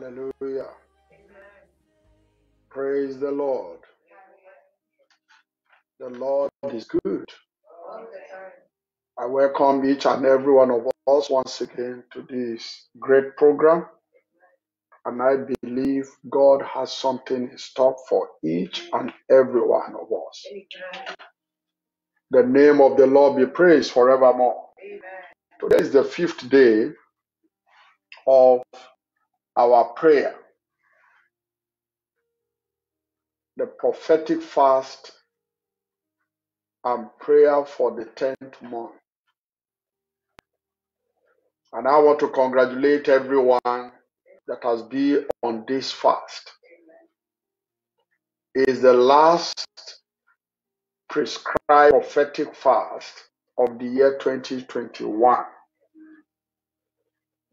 Hallelujah. Praise the Lord. The Lord is good. I welcome each and every one of us once again to this great program. And I believe God has something in store for each and every one of us. The name of the Lord be praised forevermore. Today is the fifth day of our prayer, the prophetic fast and prayer for the 10th month. And I want to congratulate everyone that has been on this fast. It is the last prescribed prophetic fast of the year 2021.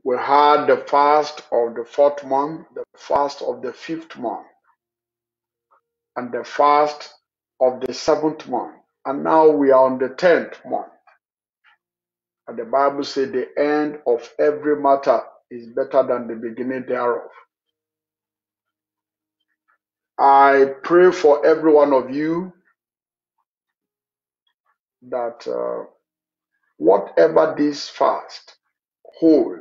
We had the fast of the fourth month, the fast of the fifth month, and the fast of the seventh month. And now we are on the tenth month. And the Bible says the end of every matter is better than the beginning thereof. I pray for every one of you that uh, whatever this fast hold,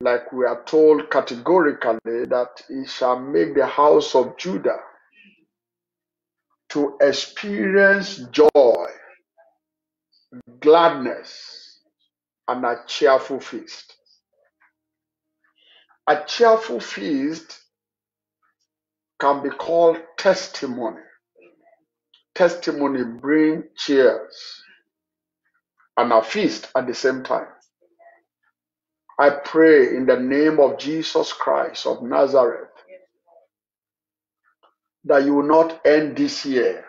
like we are told categorically that it shall make the house of Judah to experience joy, gladness, and a cheerful feast. A cheerful feast can be called testimony. Testimony bring cheers and a feast at the same time. I pray in the name of Jesus Christ of Nazareth that you will not end this year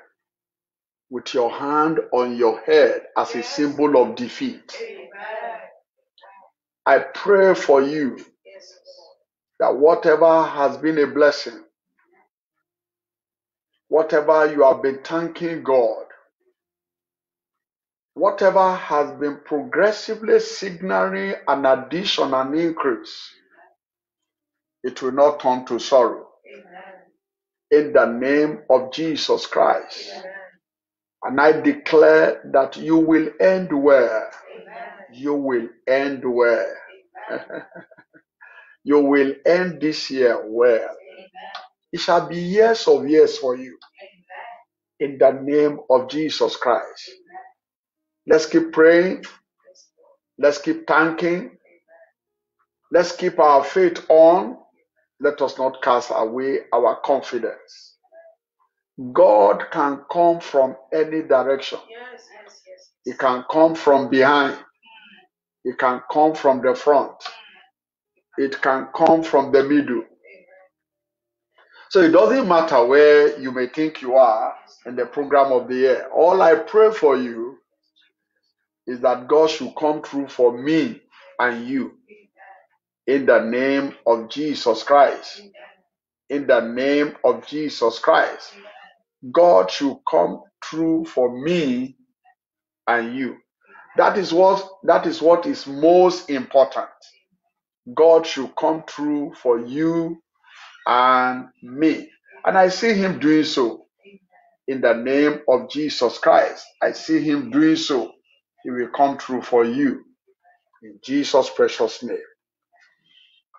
with your hand on your head as a symbol of defeat. I pray for you that whatever has been a blessing, whatever you have been thanking God, whatever has been progressively signaling an addition and increase, it will not turn to sorrow. In the name of Jesus Christ. And I declare that you will end well. You will end well. you will end this year well. It shall be years of years for you. In the name of Jesus Christ. Let's keep praying. Let's keep thanking. Let's keep our faith on. Let us not cast away our confidence. God can come from any direction. He can come from behind. He can come from the front. It can come from the middle. So it doesn't matter where you may think you are in the program of the year. All I pray for you is that God should come through for me and you in the name of Jesus Christ. In the name of Jesus Christ. God should come through for me and you. That is what that is what is most important. God should come through for you and me. And I see him doing so in the name of Jesus Christ. I see him doing so. He will come true for you in Jesus' precious name.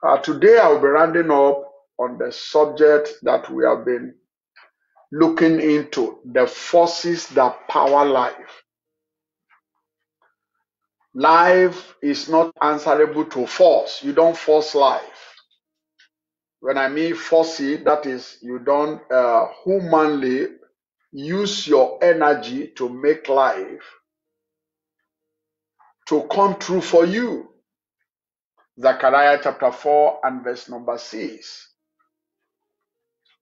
Uh, today I will be rounding up on the subject that we have been looking into the forces that power life. Life is not answerable to force. You don't force life. When I mean force it, that is, you don't uh, humanly use your energy to make life to come true for you. Zechariah chapter 4 and verse number 6.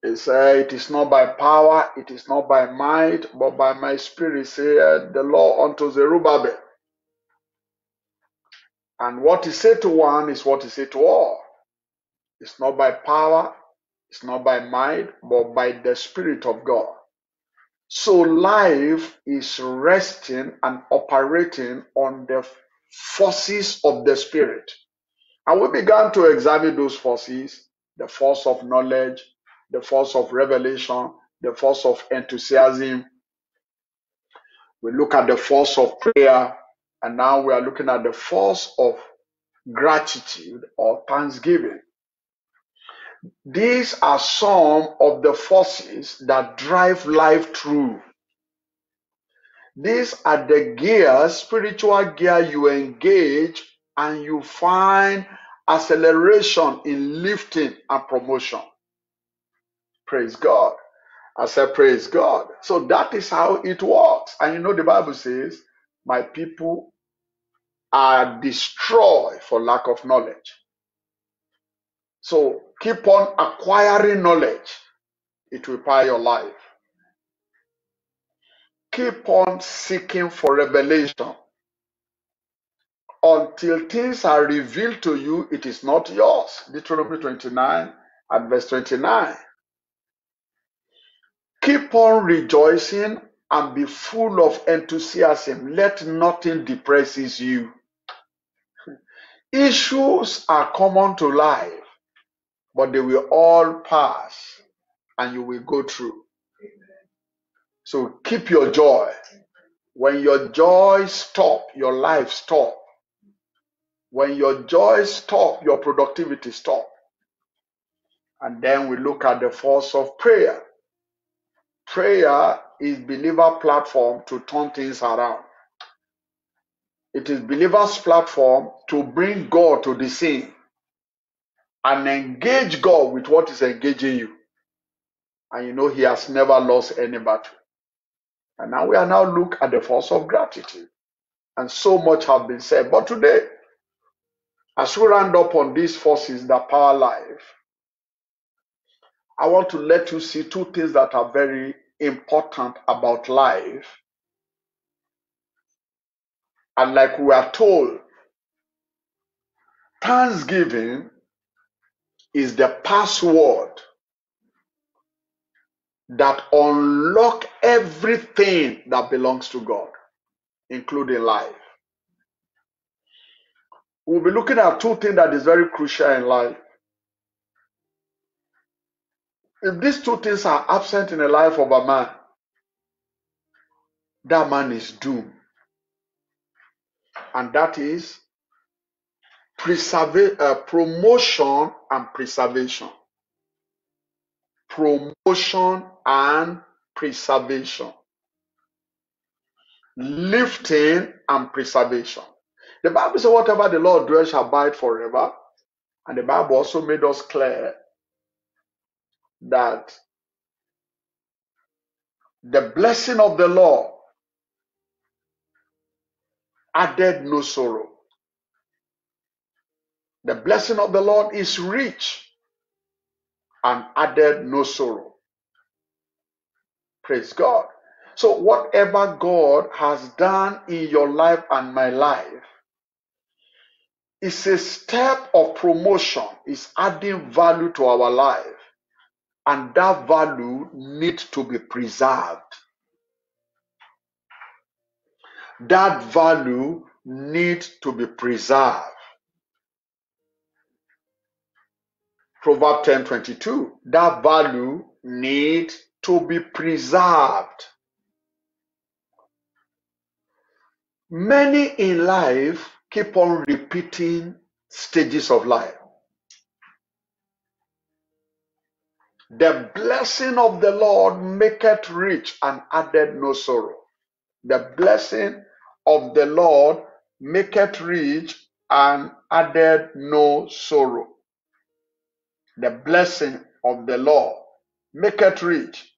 It says, It is not by power, it is not by might, but by my spirit, said the Lord unto Zerubbabel. And what he said to one is what he said to all. It's not by power, it's not by might, but by the Spirit of God. So life is resting and operating on the forces of the Spirit. And we began to examine those forces the force of knowledge, the force of revelation, the force of enthusiasm. We look at the force of prayer, and now we are looking at the force of gratitude or thanksgiving. These are some of the forces that drive life through. These are the gears, spiritual gear you engage and you find acceleration in lifting and promotion. Praise God. I said, Praise God. So that is how it works. And you know, the Bible says, My people are destroyed for lack of knowledge. So keep on acquiring knowledge, it will power your life. Keep on seeking for revelation until things are revealed to you, it is not yours. Deuteronomy 29 and verse 29. Keep on rejoicing and be full of enthusiasm. Let nothing depresses you. Issues are common to life, but they will all pass and you will go through. So keep your joy. When your joy stop, your life stop. When your joy stop, your productivity stop. And then we look at the force of prayer. Prayer is believer platform to turn things around. It is believer's platform to bring God to the scene and engage God with what is engaging you. And you know he has never lost any battle. And now we are now look at the force of gratitude. And so much have been said. But today, as we round up on these forces that power life, I want to let you see two things that are very important about life. And like we are told, Thanksgiving is the password that unlock everything that belongs to God, including life. We'll be looking at two things that is very crucial in life. If these two things are absent in the life of a man, that man is doomed. And that is preserva- uh, promotion and preservation. Promotion and preservation. Lifting and preservation. The Bible says, whatever the Lord does shall abide forever. And the Bible also made us clear that the blessing of the Lord added no sorrow. The blessing of the Lord is rich and added no sorrow. Praise God. So, whatever God has done in your life and my life is a step of promotion, is adding value to our life. And that value needs to be preserved. That value needs to be preserved. Proverb 10:22. That value needs to be preserved. Many in life keep on repeating stages of life. The blessing of the Lord maketh rich and added no sorrow. The blessing of the Lord maketh rich and added no sorrow. The blessing of the Lord maketh rich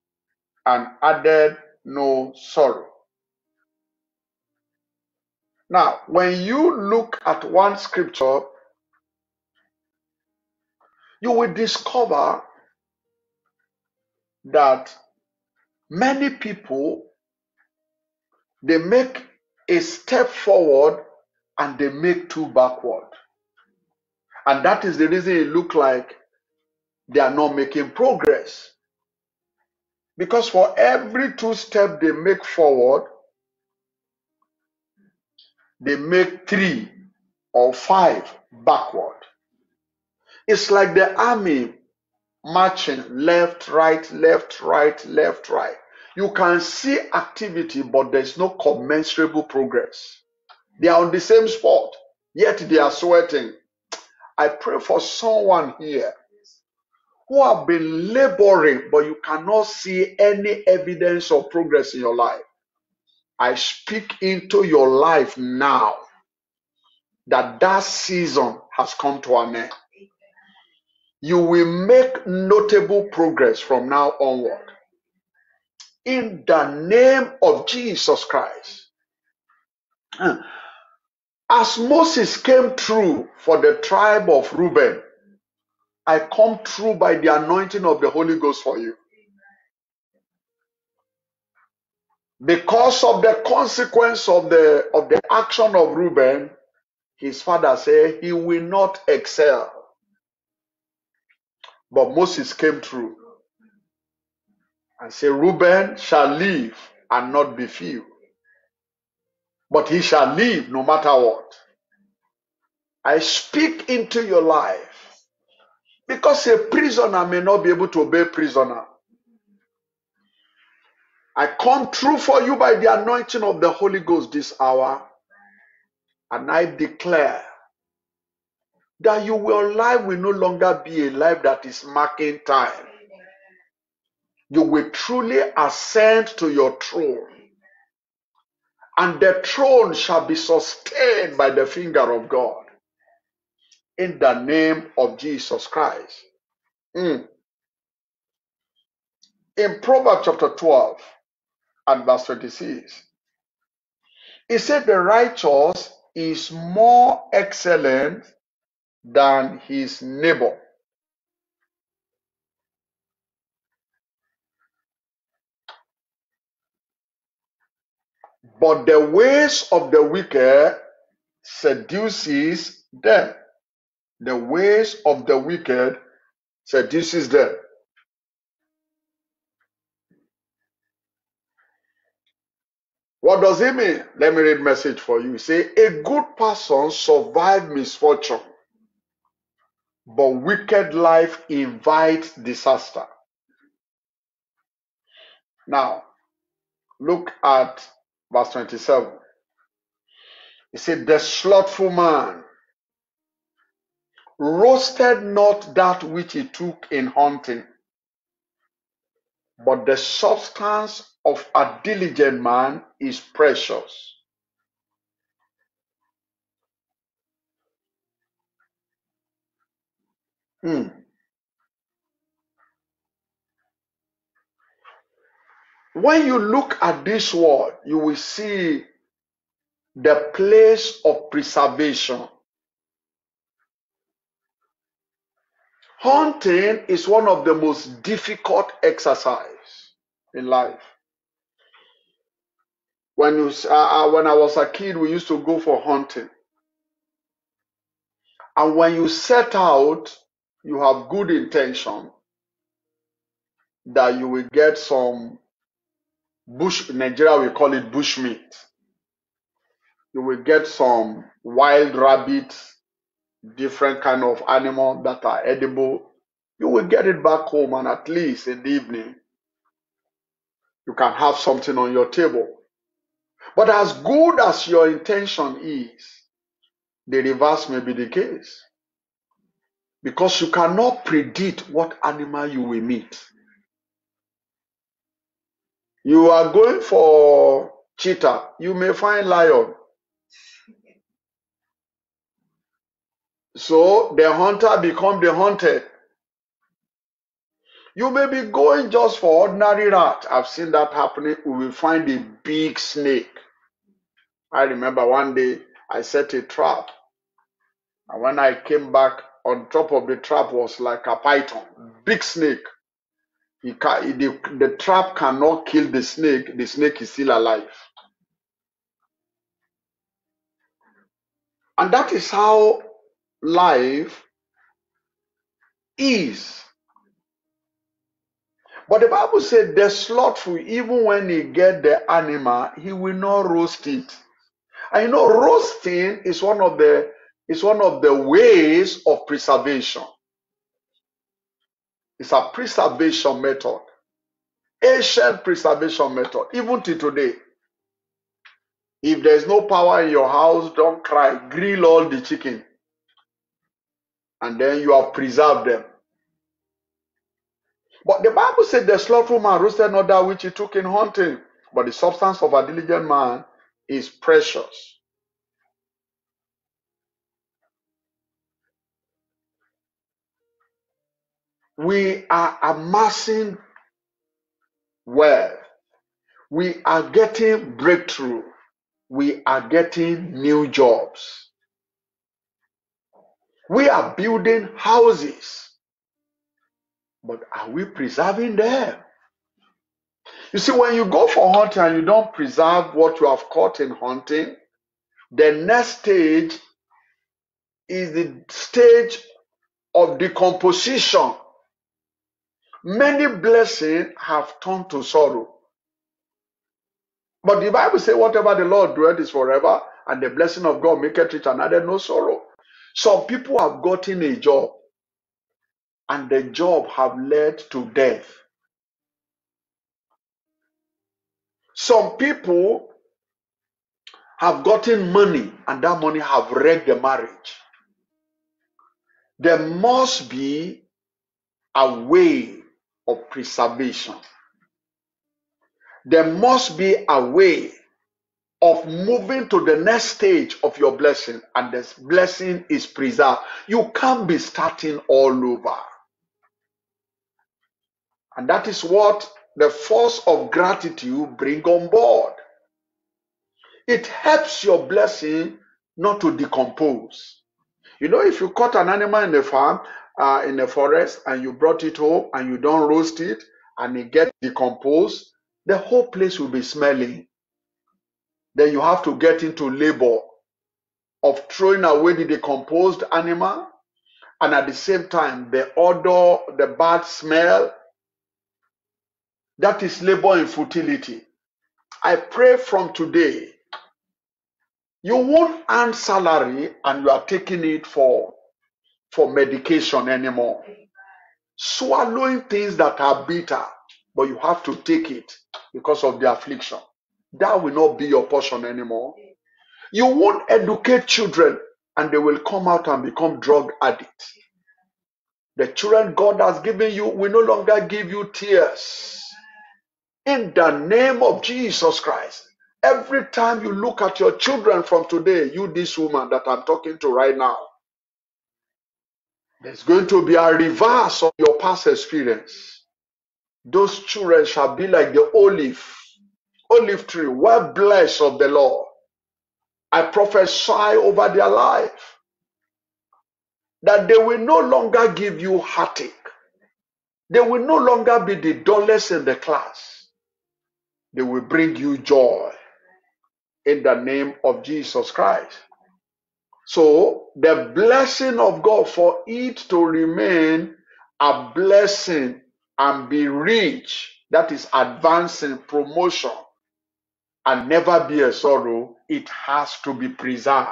and added no sorrow. Now, when you look at one scripture, you will discover that many people they make a step forward and they make two backward. And that is the reason it look like they are not making progress. Because for every two step they make forward, they make three or five backward. It's like the army marching left, right, left, right, left, right. You can see activity, but there's no commensurable progress. They are on the same spot, yet they are sweating. I pray for someone here who have been laboring, but you cannot see any evidence of progress in your life. I speak into your life now that that season has come to an end. You will make notable progress from now onward. In the name of Jesus Christ. As Moses came through for the tribe of Reuben, I come through by the anointing of the Holy Ghost for you. Because of the consequence of the of the action of Reuben, his father said he will not excel. But Moses came through and said, Reuben shall live and not be few. But he shall live no matter what. I speak into your life because a prisoner may not be able to obey prisoner. I come true for you by the anointing of the Holy Ghost this hour, and I declare that your life will no longer be a life that is marking time. You will truly ascend to your throne, and the throne shall be sustained by the finger of God. In the name of Jesus Christ. Mm. In Proverbs chapter 12, and verse 26. He said, The righteous is more excellent than his neighbor. But the ways of the wicked seduces them. The ways of the wicked seduces them. What does it mean? Let me read message for you. Say, a good person survive misfortune, but wicked life invites disaster. Now, look at verse 27. He said, The slothful man roasted not that which he took in hunting, but the substance of a diligent man is precious. Hmm. When you look at this word, you will see the place of preservation. Hunting is one of the most difficult exercise in life. When you uh, uh, when I was a kid, we used to go for hunting, and when you set out, you have good intention that you will get some bush. In Nigeria, we call it bush meat. You will get some wild rabbit, different kind of animal that are edible. You will get it back home, and at least in the evening, you can have something on your table. But as good as your intention is, the reverse may be the case. Because you cannot predict what animal you will meet. You are going for cheetah, you may find lion. So the hunter become the hunted. You may be going just for ordinary rat. I've seen that happening. We will find a big snake. I remember one day I set a trap. And when I came back, on top of the trap was like a python, big snake. He the, the trap cannot kill the snake. The snake is still alive. And that is how life is. But the Bible said the slothful, even when he get the animal, he will not roast it. And you know, roasting is one of the is one of the ways of preservation. It's a preservation method. Ancient preservation method, even to today. If there's no power in your house, don't cry. Grill all the chicken. And then you have preserved them. But the Bible said the slothful man roasted not that which he took in hunting, but the substance of a diligent man is precious. We are amassing wealth. We are getting breakthrough. We are getting new jobs. We are building houses. But are we preserving them? You see, when you go for hunting and you don't preserve what you have caught in hunting, the next stage is the stage of decomposition Many blessings have turned to sorrow. But the Bible says, whatever the Lord doeth is forever, and the blessing of God maketh rich and added no sorrow. Some people have gotten a job, and the job have led to death. Some people have gotten money, and that money have wrecked the marriage. There must be a way of preservation. There must be a way of moving to the next stage of your blessing, and this blessing is preserved. You can't be starting all over. And that is what the force of gratitude bring on board. It helps your blessing not to decompose. You know, if you caught an animal in the farm uh, in the forest and you brought it home and you don't roast it and it gets decomposed, the whole place will be smelling. Then you have to get into labor of throwing away the decomposed animal and at the same time the odor, the bad smell. That is labor in futility. I pray from today, you won't earn salary and you are taking it for for medication anymore. Swallowing things that are bitter, but you have to take it because of the affliction. That will not be your portion anymore. You won't educate children and they will come out and become drug addicts. The children God has given you will no longer give you tears. In the name of Jesus Christ. Every time you look at your children from today, you, this woman that I'm talking to right now, there's going to be a reverse of your past experience. Those children shall be like the olive, olive tree, well blessed of the Lord. I prophesy over their life that they will no longer give you heartache. They will no longer be the dullest in the class. They will bring you joy in the name of Jesus Christ. So the blessing of God for it to remain a blessing and be rich, that is advancing, promotion, and never be a sorrow, it has to be preserved.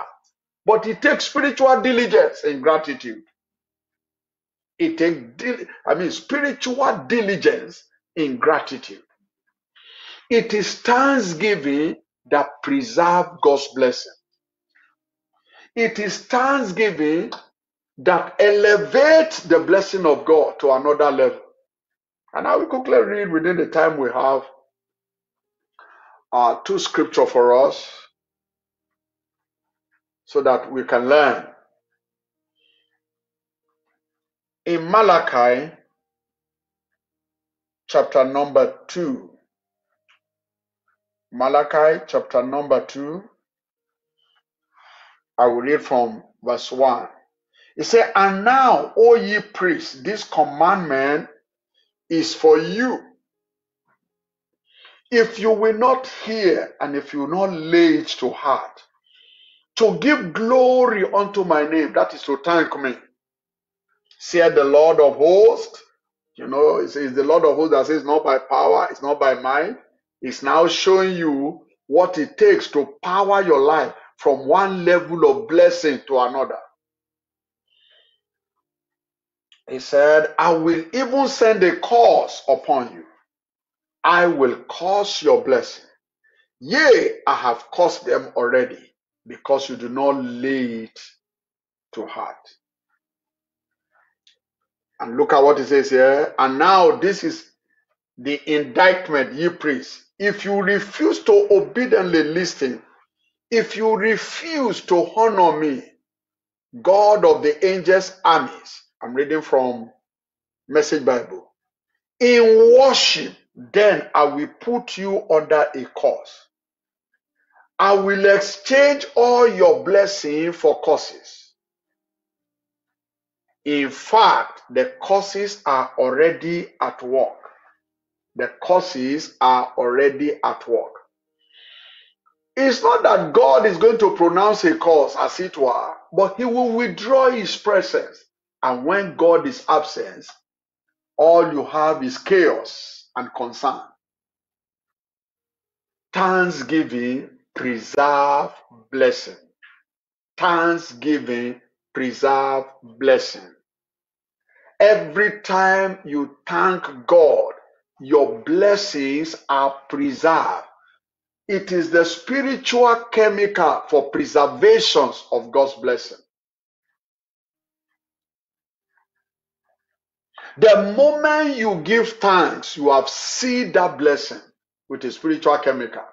But it takes spiritual diligence and gratitude. It takes, I mean, spiritual diligence in gratitude. It is thanksgiving that preserve God's blessing. It is thanksgiving that elevates the blessing of God to another level. And I will quickly read within the time we have uh, two scripture for us so that we can learn. In Malachi chapter number 2, Malachi chapter number 2, I will read from verse 1. He said, And now, O ye priests, this commandment is for you. If you will not hear and if you will not lay it to heart, to give glory unto my name, that is to thank me. Said the Lord of hosts, you know, it's, it's the Lord of hosts that says, not by power, it's not by might. It's now showing you what it takes to power your life from one level of blessing to another. He said, I will even send a curse upon you. I will cause your blessing. Yea, I have caused them already because you do not lay it to heart. And look at what it says here. And now this is the indictment, ye priests. If you refuse to obediently listen, if you refuse to honor me, God of the angels' armies, I'm reading from Message Bible. In worship, then I will put you under a curse. I will exchange all your blessing for curses. In fact, the curses are already at work. The curses are already at work. It's not that God is going to pronounce a curse, as it were, but He will withdraw His presence. And when God is absent, all you have is chaos and concern. Thanksgiving preserve blessing. Thanksgiving preserve blessing. Every time you thank God, your blessings are preserved. It is the spiritual chemical for preservations of God's blessing. The moment you give thanks, you have seed that blessing with a spiritual chemical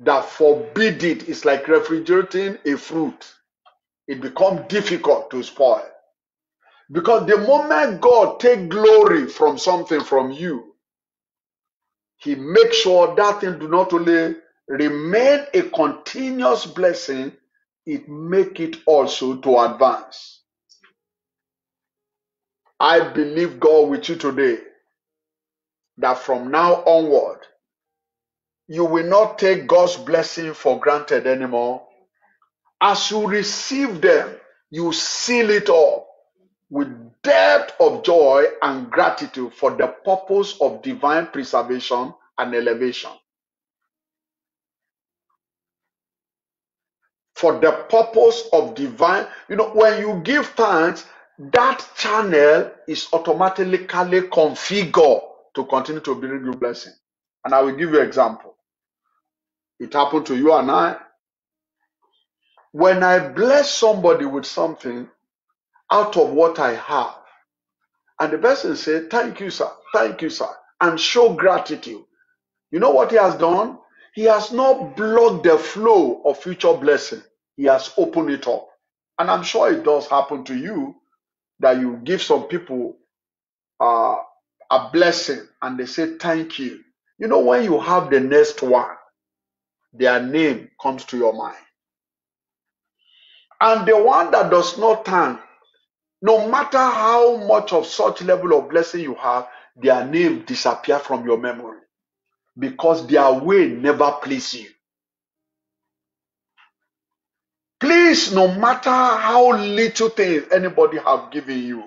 that forbid it. It's like refrigerating a fruit. It becomes difficult to spoil. Because the moment God take glory from something from you, he makes sure that thing do not only remain a continuous blessing, it make it also to advance. I believe God with you today that from now onward, you will not take God's blessing for granted anymore. As you receive them, you seal it up with depth of joy and gratitude for the purpose of divine preservation and elevation. For the purpose of divine, you know, when you give thanks, that channel is automatically configured to continue to bring you blessing. And I will give you an example. It happened to you and I. When I bless somebody with something out of what I have, and the person said, Thank you, sir, thank you, sir, and show gratitude. You know what he has done? He has not blocked the flow of future blessing, he has opened it up. And I'm sure it does happen to you that you give some people uh, a blessing and they say thank you. You know, when you have the next one, their name comes to your mind. And the one that does not thank, no matter how much of such level of blessing you have, their name disappear from your memory because their way never please you. Please, no matter how little things anybody have given you,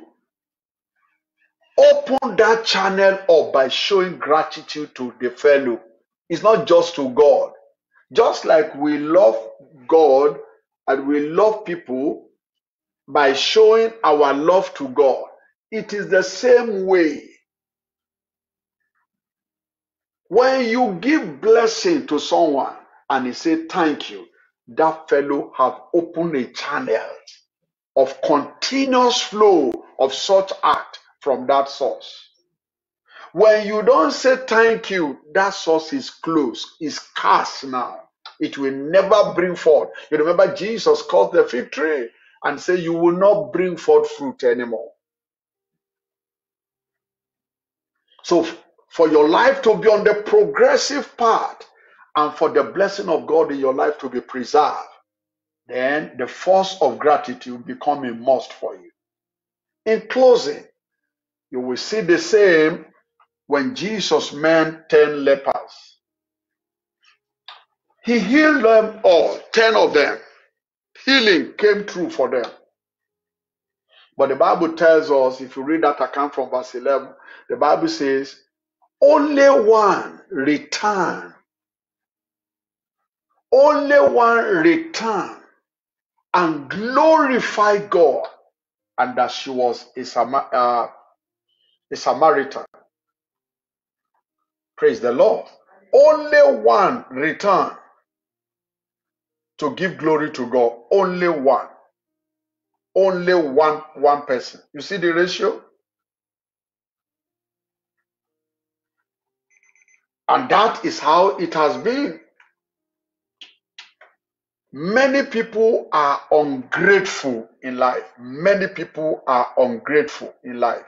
open that channel up by showing gratitude to the fellow. It's not just to God. Just like we love God and we love people by showing our love to God, it is the same way. When you give blessing to someone and he say thank you, that fellow have opened a channel of continuous flow of such act from that source. When you don't say thank you, that source is closed, is cast now. It will never bring forth. You remember Jesus called the fig tree and said, You will not bring forth fruit anymore. So, for your life to be on the progressive path and for the blessing of God in your life to be preserved, then the force of gratitude become a must for you. In closing, you will see the same when Jesus met 10 lepers. He healed them all, 10 of them. Healing came true for them. But the Bible tells us, if you read that account from verse 11, the Bible says, only one returned. Only one returned and glorified God and that she was a, uh, a Samaritan. Praise the Lord. Only one returned to give glory to God. Only one. Only one one person. You see the ratio? And that is how it has been. Many people are ungrateful in life. Many people are ungrateful in life.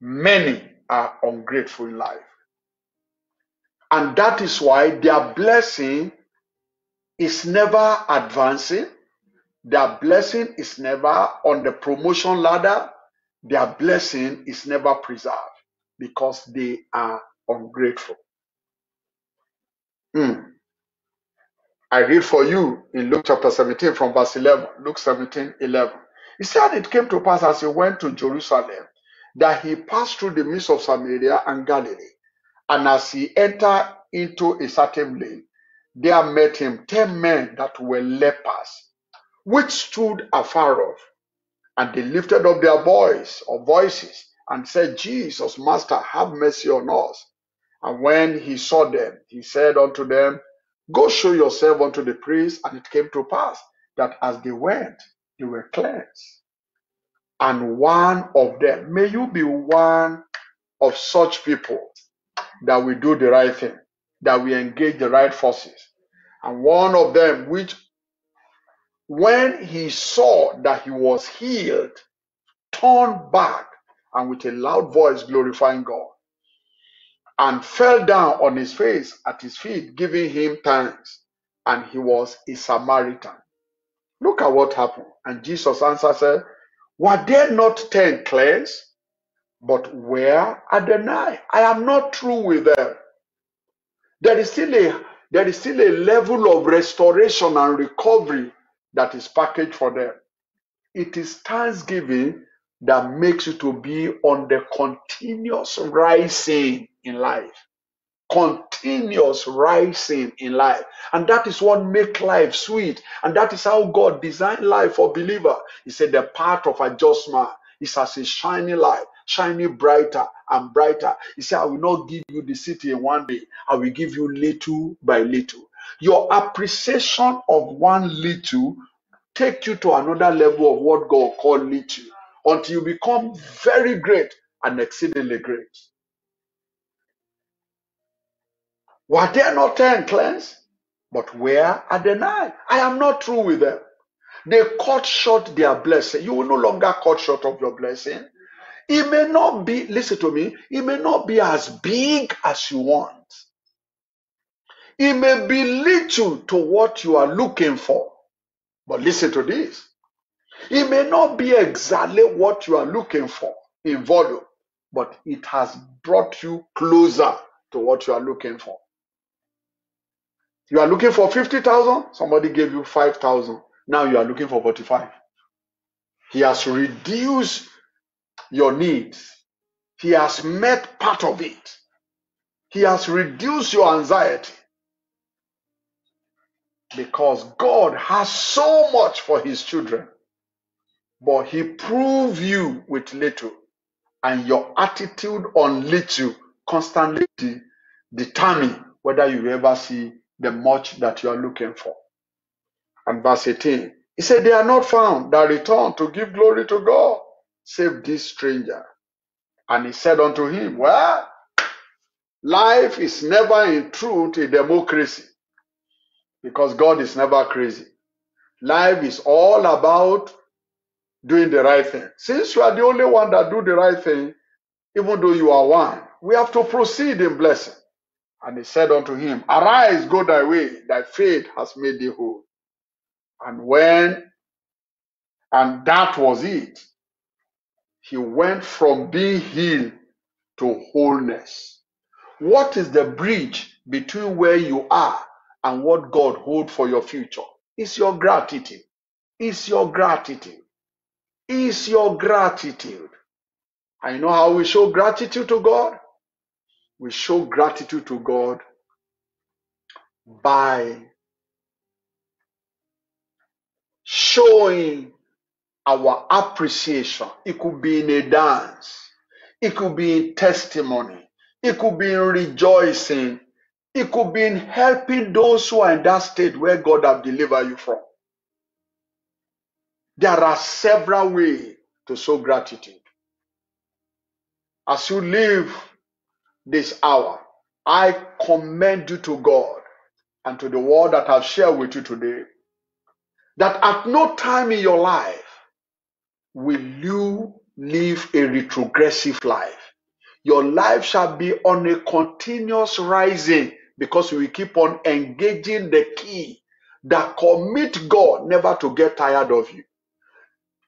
Many are ungrateful in life. And that is why their blessing is never advancing. Their blessing is never on the promotion ladder. Their blessing is never preserved because they are ungrateful. Mm. I read for you in Luke chapter 17 from verse 11. Luke 17, 11. He said it came to pass as he went to Jerusalem that he passed through the midst of Samaria and Galilee. And as he entered into a certain lane, there met him ten men that were lepers, which stood afar off. And they lifted up their voice or voices and said, Jesus, Master, have mercy on us. And when he saw them, he said unto them, Go show yourself unto the priest. And it came to pass that as they went, they were cleansed. And one of them, may you be one of such people that we do the right thing, that we engage the right forces. And one of them, which when he saw that he was healed, turned back and with a loud voice glorifying God and fell down on his face at his feet, giving him thanks. And he was a Samaritan. Look at what happened. And Jesus answered, said, Were there not ten cleansed? But where are the nine? I am not through with them. There is still a there is still a level of restoration and recovery that is packaged for them. It is thanksgiving that makes you to be on the continuous rising in life. Continuous rising in life. And that is what makes life sweet. And that is how God designed life for believer. He said the path of a just man is as a shining light, shining brighter and brighter. He said, I will not give you the city in one day. I will give you little by little. Your appreciation of one little take you to another level of what God called little until you become very great and exceedingly great. Were there are not ten cleansed? But where are the nine? I am not through with them. They cut short their blessing. You will no longer cut short of your blessing. It may not be, listen to me, it may not be as big as you want. It may be little to what you are looking for. But listen to this. It may not be exactly what you are looking for in volume, but it has brought you closer to what you are looking for. You are looking for 50,000, somebody gave you 5,000. Now you are looking for 45. He has reduced your needs. He has met part of it. He has reduced your anxiety. Because God has so much for his children. But he proved you with little. And your attitude on little constantly determine whether you ever see the much that you are looking for. And verse 18, he said, They are not found that return to give glory to God, save this stranger. And he said unto him, Well, life is never in truth a democracy because God is never crazy. Life is all about doing the right thing. Since you are the only one that do the right thing, even though you are one, we have to proceed in blessing. And he said unto him, Arise, go thy way, thy faith has made thee whole. And when, and that was it, he went from being healed to wholeness. What is the bridge between where you are and what God holds for your future? It's your gratitude. It's your gratitude. It's your gratitude. I know how we show gratitude to God. We show gratitude to God by showing our appreciation. It could be in a dance, it could be in testimony, it could be in rejoicing, it could be in helping those who are in that state where God have delivered you from. There are several ways to show gratitude. As you live this hour, I commend you to God and to the word that I've shared with you today. That at no time in your life will you live a retrogressive life. Your life shall be on a continuous rising because we keep on engaging the key that commit God never to get tired of you.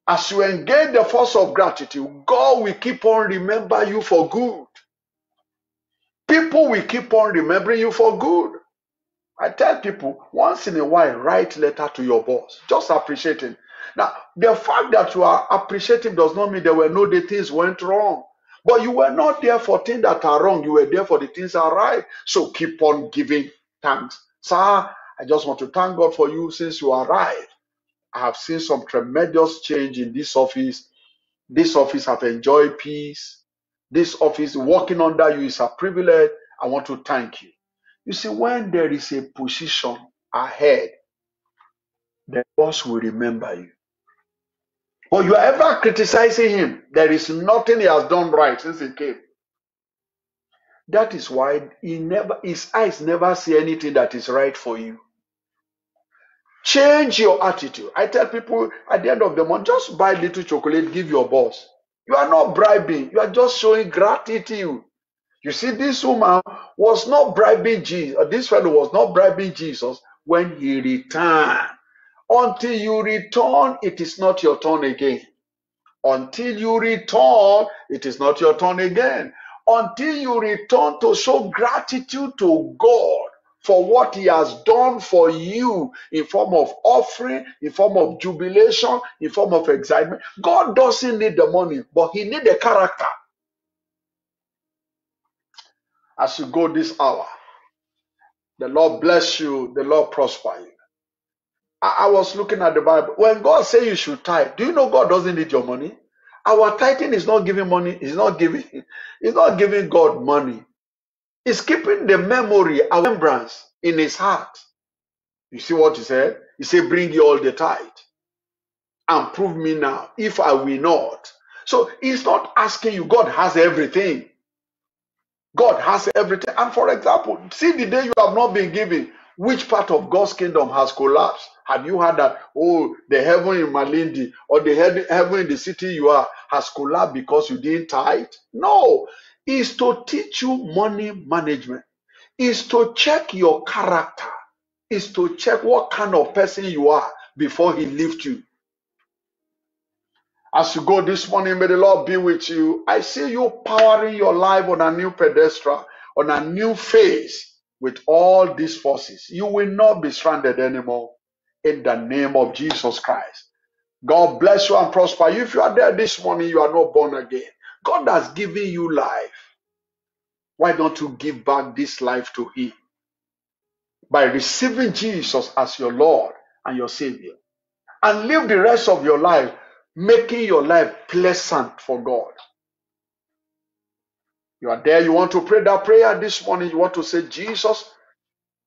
As you engage the force of gratitude, God will keep on remember you for good. People will keep on remembering you for good. I tell people once in a while, write letter to your boss. Just appreciate him. Now, the fact that you are appreciating does not mean there were no the things went wrong. But you were not there for things that are wrong. You were there for the things that are right. So keep on giving thanks. Sir, I just want to thank God for you since you arrived. I have seen some tremendous change in this office. This office have enjoyed peace. This office working under you is a privilege. I want to thank you. You see, when there is a position ahead, the boss will remember you. But you are ever criticizing him, there is nothing he has done right since he came. That is why he never his eyes never see anything that is right for you. Change your attitude. I tell people at the end of the month, just buy little chocolate, give your boss. You are not bribing, you are just showing gratitude. You see, this woman was not bribing Jesus, uh, this fellow was not bribing Jesus when he returned. Until you return, it is not your turn again. Until you return, it is not your turn again. Until you return to show gratitude to God for what he has done for you in form of offering, in form of jubilation, in form of excitement. God doesn't need the money, but he need the character. as you go this hour. The Lord bless you. The Lord prosper you. I, was looking at the Bible. When God say you should tithe, do you know God doesn't need your money? Our tithing is not giving money. It's not giving. It's not giving God money. It's keeping the memory, our remembrance in His heart. You see what He said? He said, "Bring you all the tithe, and prove me now if I will not." So He's not asking you. God has everything. God has everything. And for example, see the day you have not been giving, which part of God's kingdom has collapsed? Have you heard that, oh, the heaven in Malindi or the heaven in the city you are has collapsed because you didn't tithe? No. It's to teach you money management. is to check your character. is to check what kind of person you are before he lifts you. As you go this morning, may the Lord be with you. I see you powering your life on a new pedestal, on a new phase with all these forces. You will not be stranded anymore in the name of Jesus Christ. God bless you and prosper you. If you are there this morning, you are not born again. God has given you life. Why don't you give back this life to Him? By receiving Jesus as your Lord and your Savior. And live the rest of your life making your life pleasant for God. You are there, you want to pray that prayer this morning, you want to say, Jesus,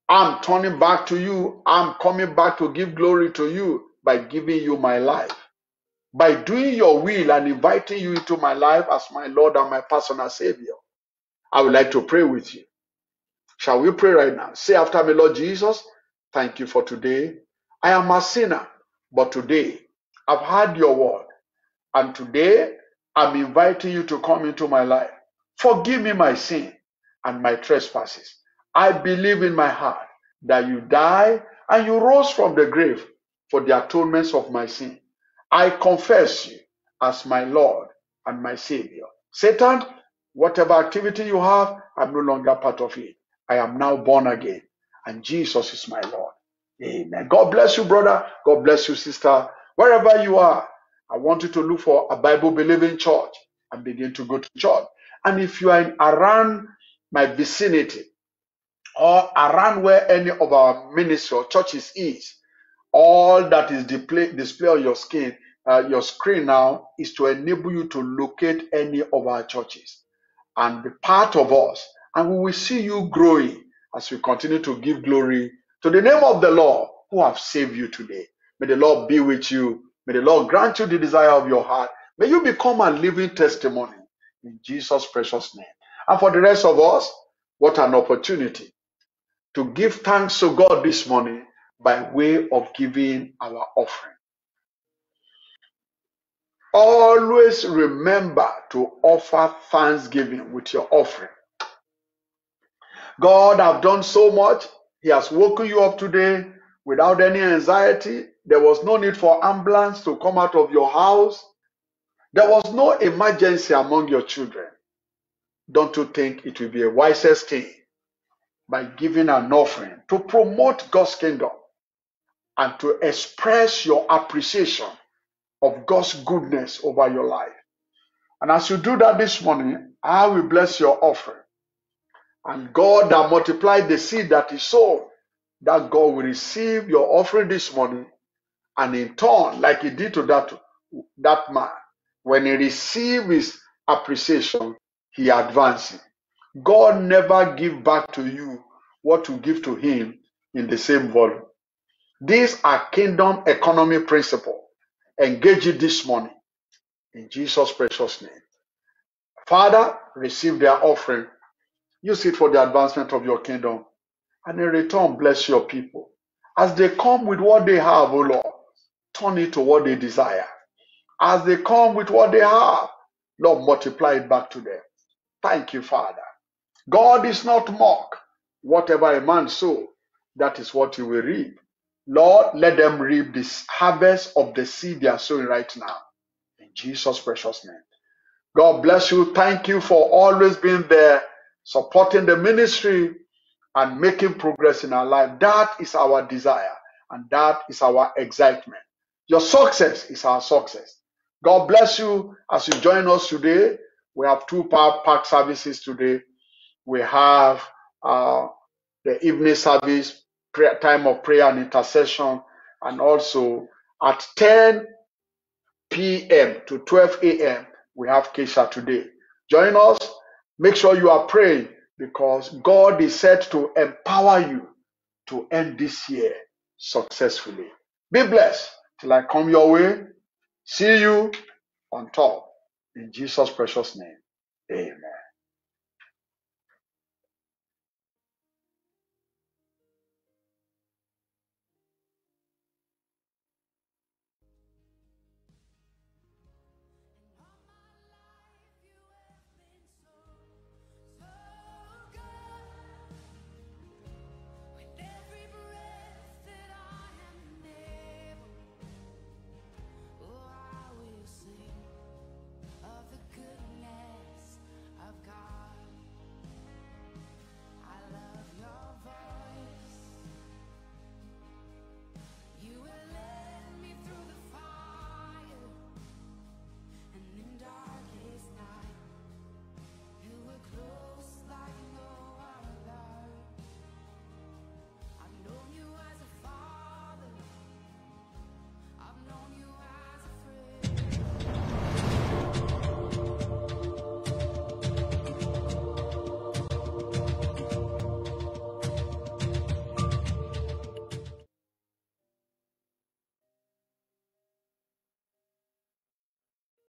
I'm turning back to you. I'm coming back to give glory to you by giving you my life. By doing your will and inviting you into my life as my Lord and my personal Savior. I would like to pray with you. Shall we pray right now? Say after me, Lord Jesus, thank you for today. I am a sinner, but today I've heard your word. And today, I'm inviting you to come into my life. Forgive me my sin and my trespasses. I believe in my heart that you died and you rose from the grave for the atonement of my sin. I confess you as my Lord and my Savior. Satan, whatever activity you have, I'm no longer part of it. I am now born again, and Jesus is my Lord. Amen. God bless you, brother. God bless you, sister. Wherever you are, I want you to look for a Bible believing church and begin to go to church. And if you are in, around my vicinity or around where any of our ministry or churches is, all that is display, display on your screen uh, your screen now is to enable you to locate any of our churches and be part of us. And we will see you growing as we continue to give glory to the name of the Lord who have saved you today. May the Lord be with you. May the Lord grant you the desire of your heart. May you become a living testimony in Jesus' precious name. And for the rest of us, what an opportunity to give thanks to God this morning by way of giving our offering. Always remember to offer thanksgiving with your offering. God have done so much. He has woken you up today without any anxiety. There was no need for ambulance to come out of your house. There was no emergency among your children. Don't you think it will be a wisest thing by giving an offering to promote God's kingdom and to express your appreciation of God's goodness over your life. And as you do that this morning, I will bless your offering. And God that multiplied the seed that is sown, that God will receive your offering this morning. And in turn, like he did to that, that man, when he received his appreciation, he advances. God never give back to you what you give to him in the same volume. These are kingdom economy principle. Engage it this morning in Jesus' precious name. Father, receive their offering. Use it for the advancement of your kingdom. And in return, bless your people. As they come with what they have, O Lord, turn it to what they desire. As they come with what they have, Lord, multiply it back to them. Thank you, Father. God is not mocked. Whatever a man sow, that is what he will reap. Lord, let them reap this harvest of the seed they are sowing right now. In Jesus' precious name. God bless you. Thank you for always being there, supporting the ministry and making progress in our life. That is our desire and that is our excitement. Your success is our success. God bless you as you join us today. We have two power pack services today. We have uh, the evening service, prayer, time of prayer and intercession, and also at 10 p.m. to 12 a.m. we have Kesha today. Join us. Make sure you are praying because God is set to empower you to end this year successfully. Be blessed till I come your way. See you on top. In Jesus' precious name. Amen.